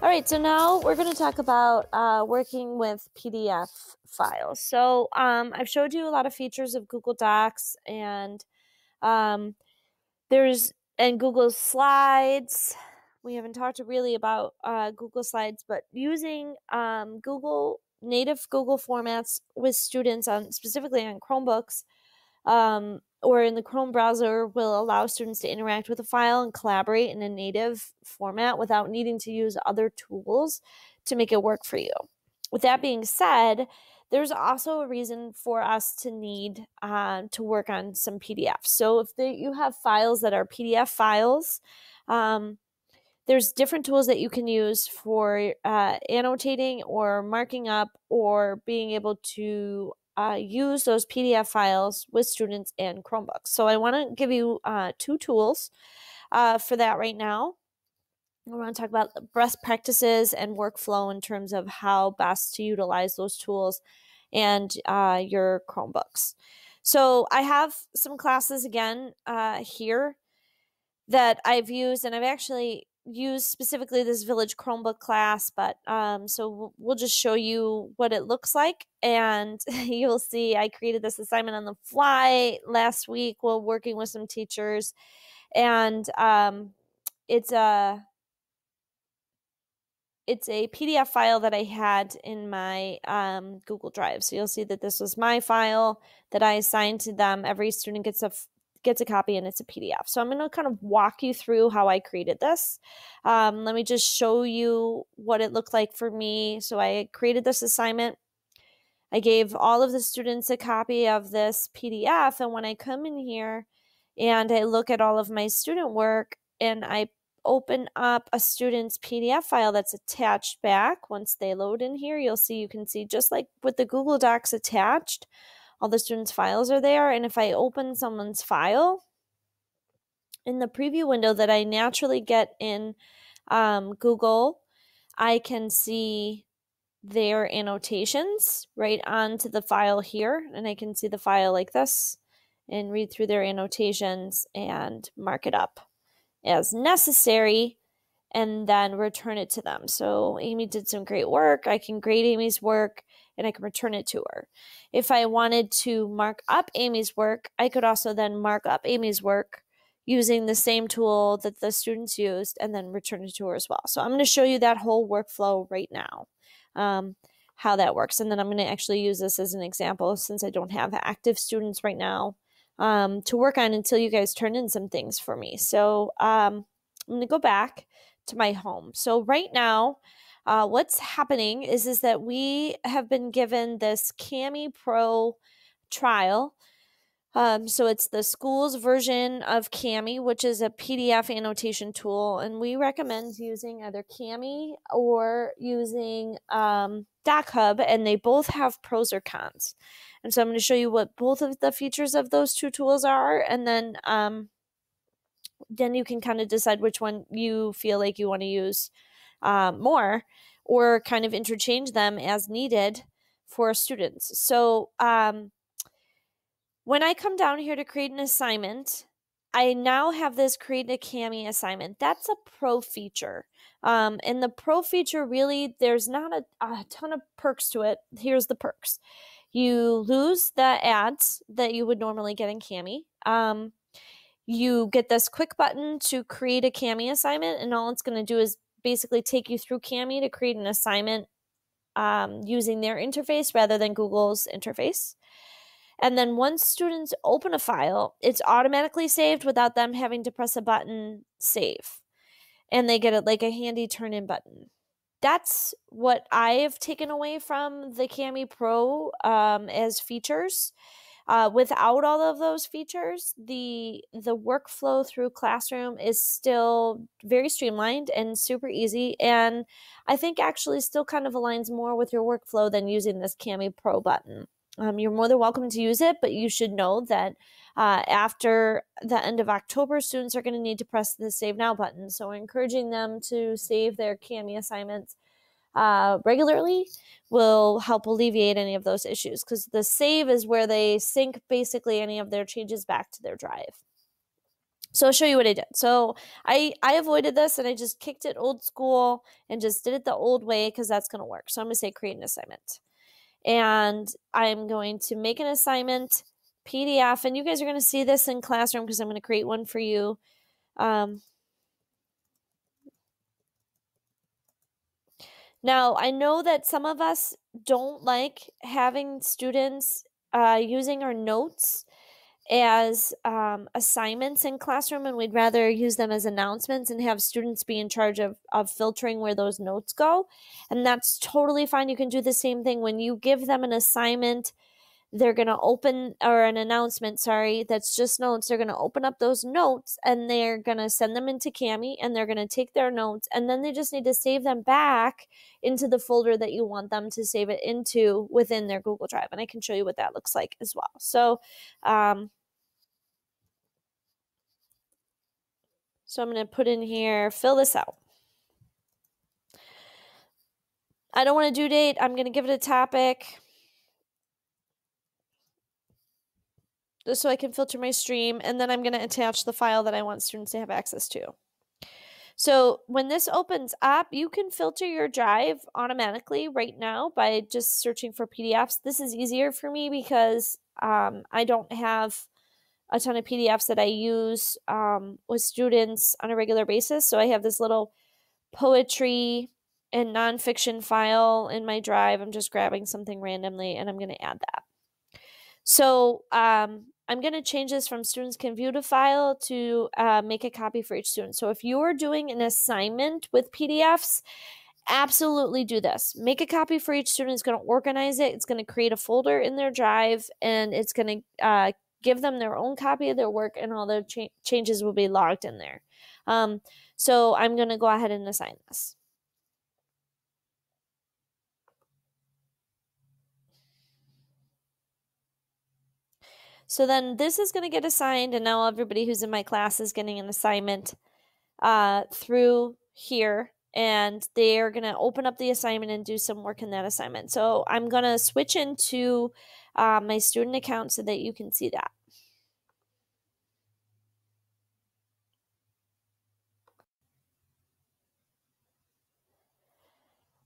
All right, so now we're going to talk about uh, working with PDF files. So um, I've showed you a lot of features of Google Docs and um, there's and Google Slides. We haven't talked really about uh, Google Slides, but using um, Google native Google formats with students on specifically on Chromebooks um, or in the Chrome browser will allow students to interact with a file and collaborate in a native format without needing to use other tools to make it work for you. With that being said, there's also a reason for us to need uh, to work on some PDFs. So if the, you have files that are PDF files, um, there's different tools that you can use for uh, annotating or marking up or being able to uh, use those PDF files with students in Chromebooks. So I want to give you uh, two tools uh, for that right now. I want to talk about best practices and workflow in terms of how best to utilize those tools and uh, your Chromebooks. So I have some classes again uh, here that I've used, and I've actually use specifically this Village Chromebook class, but um, so we'll just show you what it looks like, and you'll see I created this assignment on the fly last week while working with some teachers, and um, it's a it's a PDF file that I had in my um, Google Drive. So you'll see that this was my file that I assigned to them. Every student gets a gets a copy and it's a PDF. So I'm going to kind of walk you through how I created this. Um, let me just show you what it looked like for me. So I created this assignment. I gave all of the students a copy of this PDF. And when I come in here and I look at all of my student work and I open up a student's PDF file that's attached back, once they load in here, you'll see you can see just like with the Google Docs attached, all the students' files are there. And if I open someone's file in the preview window that I naturally get in um, Google, I can see their annotations right onto the file here. And I can see the file like this and read through their annotations and mark it up as necessary and then return it to them. So Amy did some great work. I can grade Amy's work and I can return it to her. If I wanted to mark up Amy's work, I could also then mark up Amy's work using the same tool that the students used and then return it to her as well. So I'm going to show you that whole workflow right now, um, how that works. And then I'm going to actually use this as an example since I don't have active students right now um, to work on until you guys turn in some things for me. So um, I'm going to go back to my home. So right now, uh, what's happening is is that we have been given this Kami Pro trial. Um, so it's the school's version of Kami, which is a PDF annotation tool, and we recommend using either Kami or using um, DocHub, and they both have pros or cons. And so I'm going to show you what both of the features of those two tools are, and then um, then you can kind of decide which one you feel like you want to use um, more or kind of interchange them as needed for students. So um, when I come down here to create an assignment, I now have this create a Kami assignment. That's a pro feature. Um, and the pro feature really, there's not a, a ton of perks to it. Here's the perks you lose the ads that you would normally get in Kami. Um, you get this quick button to create a Kami assignment, and all it's going to do is basically take you through Kami to create an assignment um, using their interface rather than Google's interface. And then once students open a file, it's automatically saved without them having to press a button save. And they get it like a handy turn in button. That's what I have taken away from the Kami Pro um, as features uh, without all of those features, the the workflow through Classroom is still very streamlined and super easy, and I think actually still kind of aligns more with your workflow than using this Kami Pro button. Um, you're more than welcome to use it, but you should know that uh, after the end of October, students are going to need to press the Save Now button. So, encouraging them to save their KAMI assignments uh, regularly will help alleviate any of those issues because the save is where they sync basically any of their changes back to their drive. So I'll show you what I did. So I I avoided this and I just kicked it old school and just did it the old way because that's going to work. So I'm going to say create an assignment. And I'm going to make an assignment PDF and you guys are going to see this in classroom because I'm going to create one for you. Um, now, I know that some of us don't like having students uh, using our notes as um, assignments in classroom and we'd rather use them as announcements and have students be in charge of, of filtering where those notes go and that's totally fine you can do the same thing. When you give them an assignment they're going to open or an announcement sorry that's just notes they're going to open up those notes and they're going to send them into kami and they're going to take their notes and then they just need to save them back into the folder that you want them to save it into within their google drive and i can show you what that looks like as well so um, So I'm going to put in here, fill this out. I don't want a due date. I'm going to give it a topic. So I can filter my stream. And then I'm going to attach the file that I want students to have access to. So when this opens up, you can filter your drive automatically right now by just searching for PDFs. This is easier for me because um, I don't have a ton of PDFs that I use um, with students on a regular basis. So I have this little poetry and nonfiction file in my drive. I'm just grabbing something randomly and I'm going to add that. So um, I'm going to change this from students can view the file to uh, make a copy for each student. So if you're doing an assignment with PDFs, absolutely do this. Make a copy for each student. It's going to organize it. It's going to create a folder in their drive and it's going to uh, give them their own copy of their work and all the cha- changes will be logged in there. Um, so I'm going to go ahead and assign this. So then this is going to get assigned, and now everybody who's in my class is getting an assignment uh, through here, and they're going to open up the assignment and do some work in that assignment. So I'm going to switch into uh, my student account so that you can see that.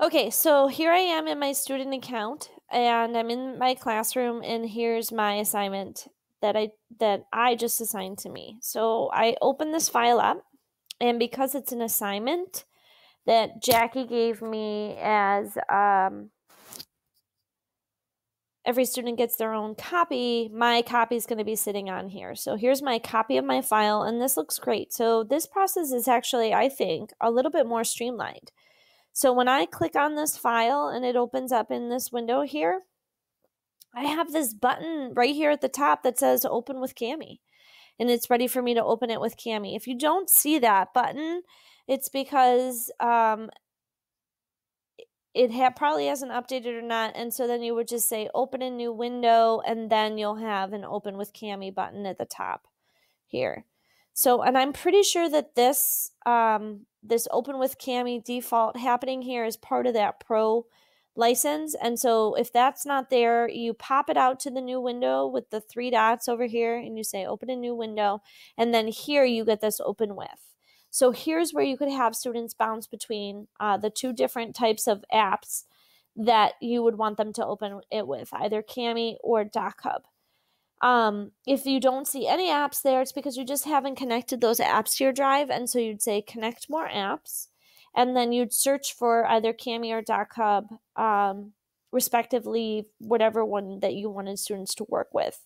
Okay, so here I am in my student account and I'm in my classroom and here's my assignment that I that I just assigned to me. So I open this file up and because it's an assignment that Jackie gave me as um, every student gets their own copy, my copy is going to be sitting on here. So here's my copy of my file, and this looks great. So this process is actually, I think, a little bit more streamlined. So when I click on this file and it opens up in this window here, I have this button right here at the top that says open with Kami And it's ready for me to open it with Kami. If you don't see that button, it's because um, it ha- probably hasn't updated or not. And so then you would just say open a new window and then you'll have an open with Kami button at the top here. So, and I'm pretty sure that this, um, this open with kami default happening here is part of that pro license. And so if that's not there, you pop it out to the new window with the three dots over here and you say open a new window. And then here you get this open with. So here's where you could have students bounce between uh, the two different types of apps that you would want them to open it with, either Kami or DocHub. Um, if you don't see any apps there, it's because you just haven't connected those apps to your drive. And so you'd say connect more apps. And then you'd search for either Kami or DocHub, um, respectively, whatever one that you wanted students to work with.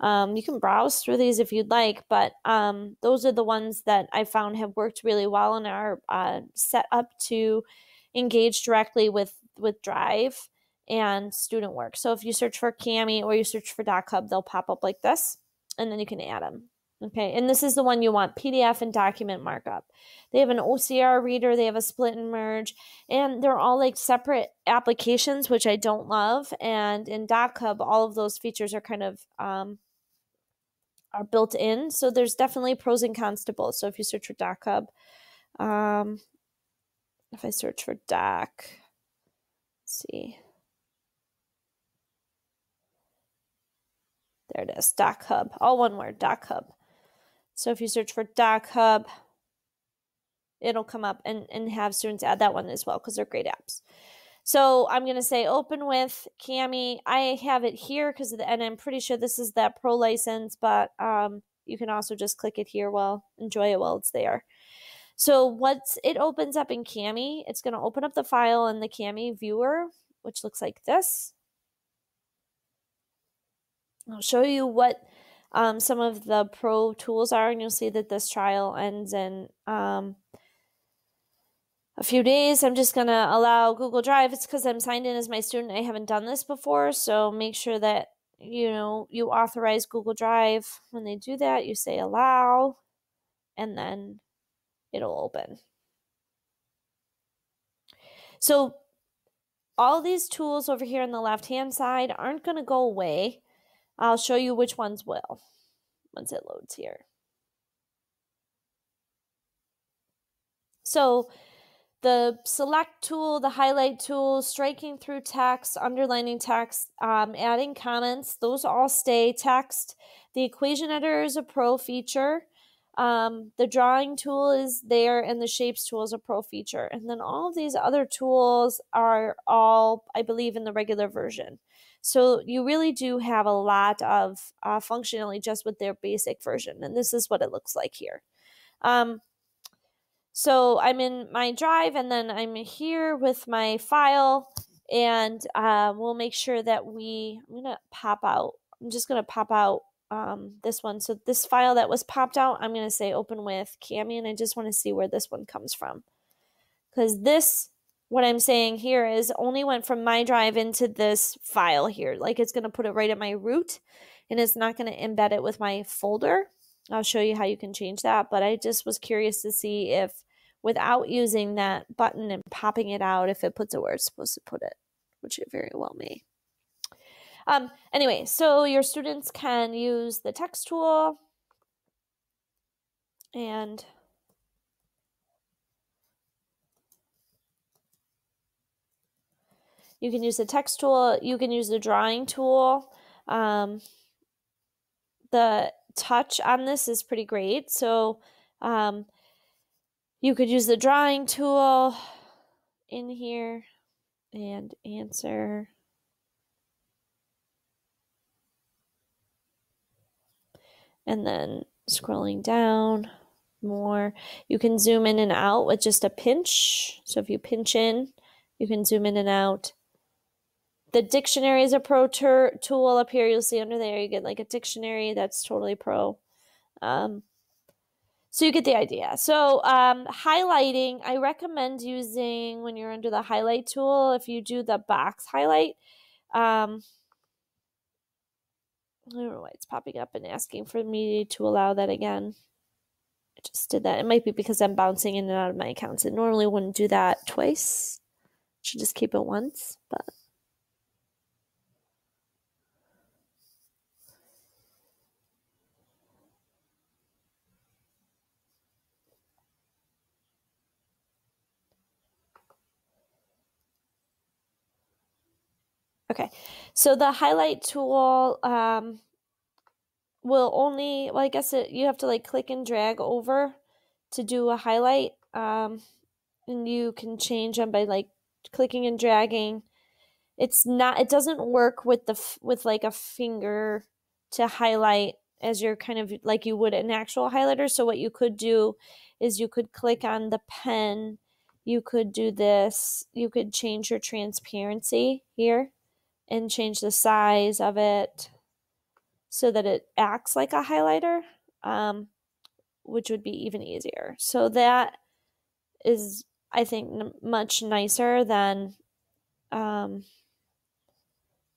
Um, you can browse through these if you'd like, but um, those are the ones that I found have worked really well and are uh, set up to engage directly with with Drive and student work. So if you search for Kami or you search for DocHub, they'll pop up like this, and then you can add them. Okay, and this is the one you want PDF and document markup. They have an OCR reader, they have a split and merge, and they're all like separate applications, which I don't love. And in DocHub, all of those features are kind of um, are built in. So there's definitely pros and cons to both. So if you search for DocHub, um, if I search for Doc, see. There it is, DocHub, all one word, DocHub. So if you search for DocHub, it'll come up and, and have students add that one as well because they're great apps. So I'm going to say open with Kami. I have it here because of the, and I'm pretty sure this is that pro license, but um, you can also just click it here while enjoy it while it's there. So once it opens up in Kami, it's going to open up the file in the Kami viewer, which looks like this. I'll show you what um, some of the pro tools are, and you'll see that this trial ends in um, a few days. I'm just going to allow Google Drive. It's because I'm signed in as my student. I haven't done this before, so make sure that you know you authorize Google Drive. When they do that, you say allow, and then it'll open. So all these tools over here on the left hand side aren't going to go away. I'll show you which ones will once it loads here. So the select tool, the highlight tool, striking through text, underlining text, um, adding comments, those all stay text. The equation editor is a pro feature. Um, the drawing tool is there and the shapes tool is a pro feature. And then all of these other tools are all, I believe, in the regular version. So you really do have a lot of uh, functionality just with their basic version. And this is what it looks like here. Um, so I'm in my drive and then I'm here with my file and uh, we'll make sure that we, I'm to pop out, I'm just to pop out um, this one. So this file that was popped out, I'm to say open with Kami and I just want to see where this one comes from. Because this, what I'm saying here is only went from my drive into this file here. Like it's going to put it right at my root and it's not going to embed it with my folder. I'll show you how you can change that, but I just was curious to see if without using that button and popping it out if it puts it where it's supposed to put it, which it very well may. Um, anyway, so your students can use the text tool and you can use the text tool, you can use the drawing tool. Um, the touch on this is pretty great. So um, you could use the drawing tool in here and answer. And then scrolling down more, you can zoom in and out with just a pinch. So if you pinch in, you can zoom in and out. The dictionary is a pro tool up here. You'll see under there, you get like a dictionary that's totally pro. Um, so you get the idea. So um, highlighting, I recommend using when you're under the highlight tool, if you do the box highlight. Um, I don't know why it's popping up and asking for me to allow that again. I just did that. It might be because I'm bouncing in and out of my accounts. It normally wouldn't do that twice. Should just keep it once, but Okay, so the highlight tool um, will only, well, I guess it, you have to like click and drag over to do a highlight. Um, and you can change them by like clicking and dragging. It's not, it doesn't work with the, with like a finger to highlight as you're kind of like you would an actual highlighter. So what you could do is you could click on the pen. You could do this. You could change your transparency here and change the size of it so that it acts like a highlighter, um, which would be even easier. So that is, I think, n- much nicer than um,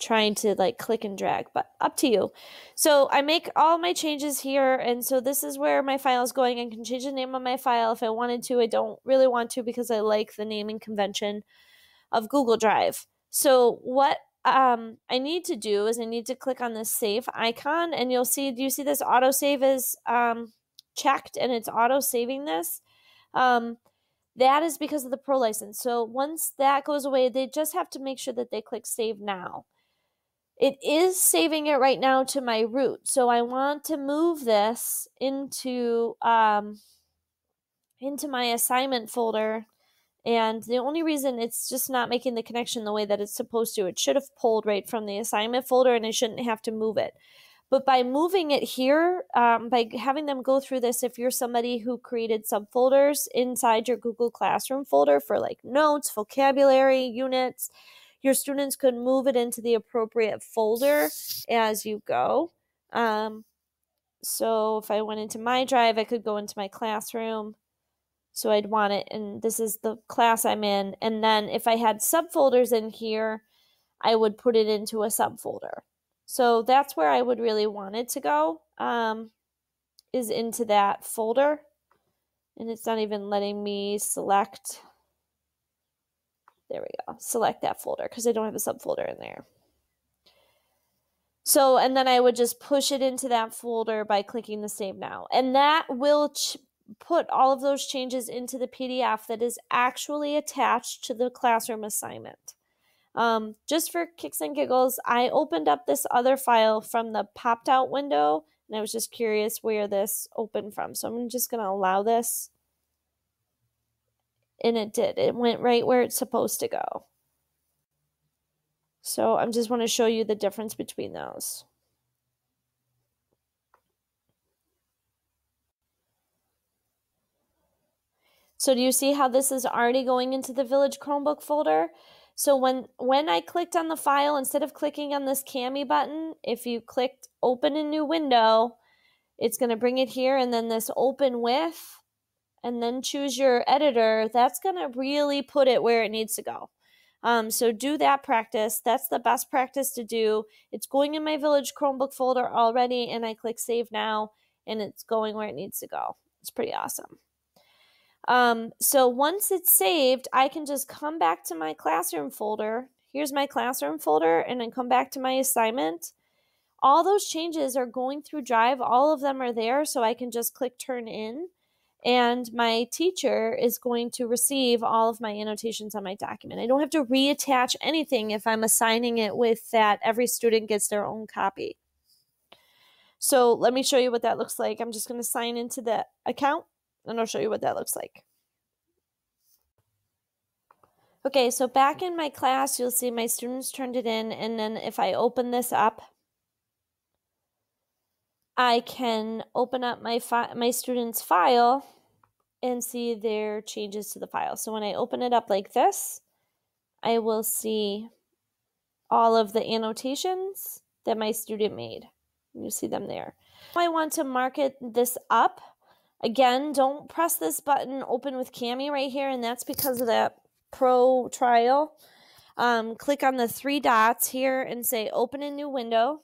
trying to like click and drag, but up to you. So I make all my changes here, and so this is where my file is going. I can change the name of my file if I wanted to. I don't really want to because I like the naming convention of Google Drive. So what um, I need to do is I need to click on this save icon and you'll see, do you see this auto save is um, checked and it's auto saving this? Um, that is because of the pro license. So once that goes away, they just have to make sure that they click save now. it is saving it right now to my root. So I want to move this into um, into my assignment folder. And the only reason it's just not making the connection the way that it's supposed to, it should have pulled right from the assignment folder and I shouldn't have to move it. But by moving it here, um, by having them go through this, if you're somebody who created subfolders inside your Google Classroom folder for like notes, vocabulary, units, your students could move it into the appropriate folder as you go. Um, so if I went into my drive, I could go into my classroom. So I'd want it, and this is the class I'm in. And then if I had subfolders in here, I would put it into a subfolder. So that's where I would really want it to go, um, is into that folder. And it's not even letting me select there we go. Select that folder because I don't have a subfolder in there. So, and then I would just push it into that folder by clicking the Save Now. And that will put all of those changes into the PDF that is actually attached to the classroom assignment. Um, just for kicks and giggles, I opened up this other file from the popped out window and I was just curious where this opened from. So I'm just going to allow this and it did. It went right where it's supposed to go. So I just want to show you the difference between those. So do you see how this is already going into the Village Chromebook folder? So when when I clicked on the file, instead of clicking on this Kami button, if you clicked open a new window, it's going to bring it here and then this open with and then choose your editor, that's going to really put it where it needs to go. Um, so do that practice. That's the best practice to do. It's going in my Village Chromebook folder already, and I click Save Now, and it's going where it needs to go. It's pretty awesome. Um, so once it's saved, I can just come back to my classroom folder. Here's my classroom folder, and then come back to my assignment. All those changes are going through Drive. All of them are there, so I can just click Turn In and my teacher is going to receive all of my annotations on my document. I don't have to reattach anything if I'm assigning it with that every student gets their own copy. So let me show you what that looks like. I'm just going to sign into the account and I'll show you what that looks like. Okay, so back in my class, you'll see my students turned it in, and then if I open this up, I can open up my my student's file and see their changes to the file. So when I open it up like this, I will see all of the annotations that my student made. You see them there. I want to mark it this up. Again, don't press this button open with Kami right here, and that's because of that pro trial. Um, click on the three dots here and say open a new window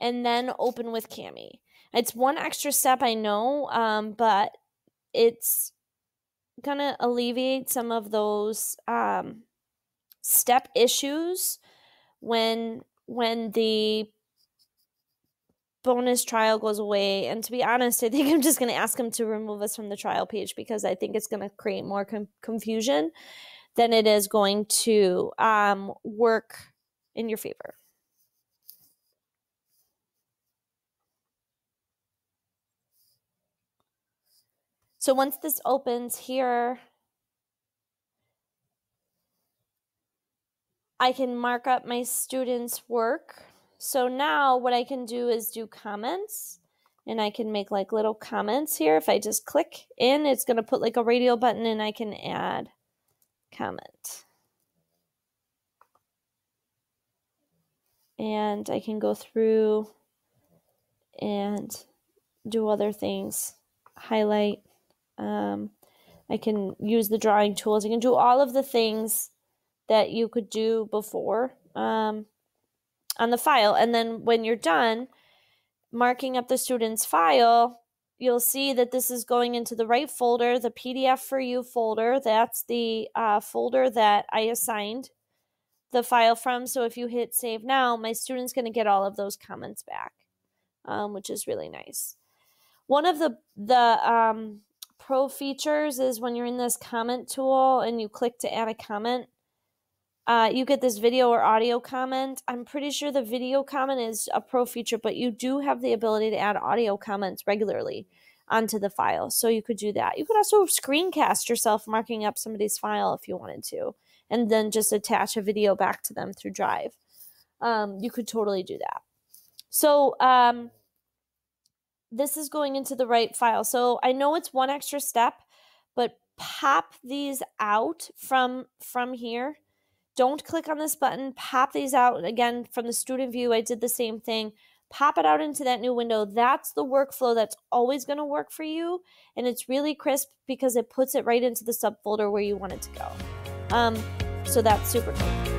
and then open with Kami. It's one extra step, I know, um, but it's gonna alleviate some of those um, step issues when when the bonus trial goes away. And to be honest, I think I'm just going to ask them to remove us from the trial page because I think it's going to create more com- confusion than it is going to um, work in your favor. So once this opens here, I can mark up my students' work. So now what I can do is do comments and I can make like little comments here. If I just click in, it's going to put like a radial button and I can add comment. And I can go through and do other things, highlight, um, I can use the drawing tools. I can do all of the things that you could do before um, on the file. And then when you're done marking up the student's file, you'll see that this is going into the right folder, the PDF for you folder. That's the uh, folder that I assigned the file from. So if you hit save now, my student's going to get all of those comments back, um, which is really nice. One of the the um, pro features is when you're in this comment tool and you click to add a comment, uh, you get this video or audio comment. I'm pretty sure the video comment is a pro feature, but you do have the ability to add audio comments regularly onto the file. So you could do that. You could also screencast yourself marking up somebody's file if you wanted to, and then just attach a video back to them through Drive. Um, you could totally do that. So um, this is going into the right file. So I know it's one extra step, but pop these out from from here don't click on this button, pop these out. Again, from the student view, I did the same thing. Pop it out into that new window. That's the workflow that's always going to work for you. And it's really crisp because it puts it right into the subfolder where you want it to go. Um, so that's super cool.